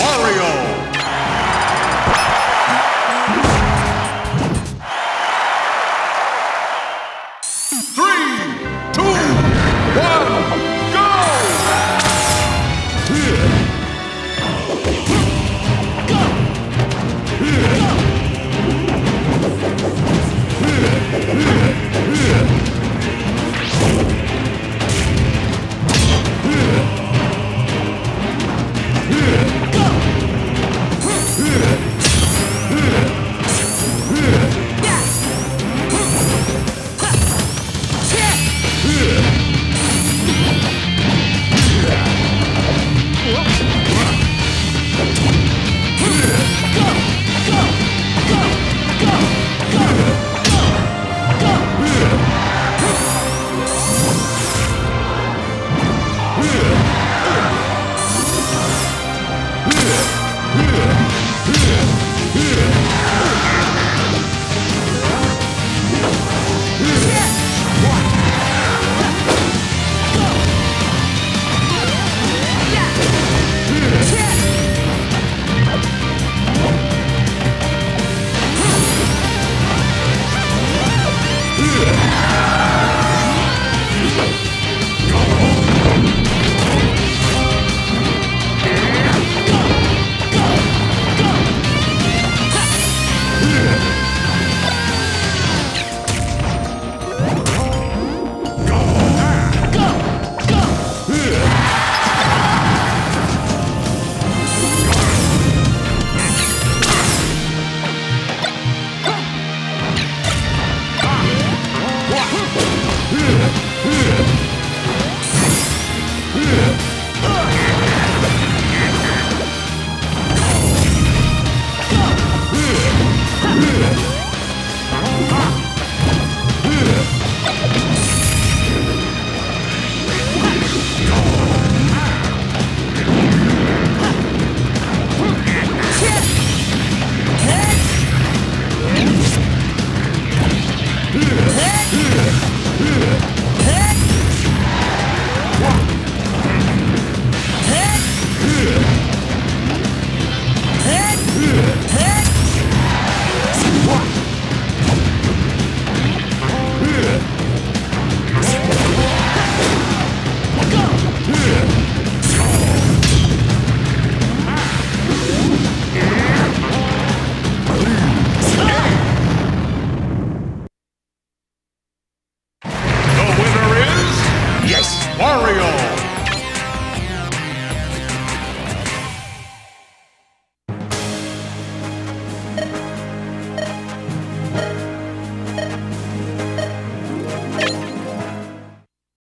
Wario. 哇！Yeah.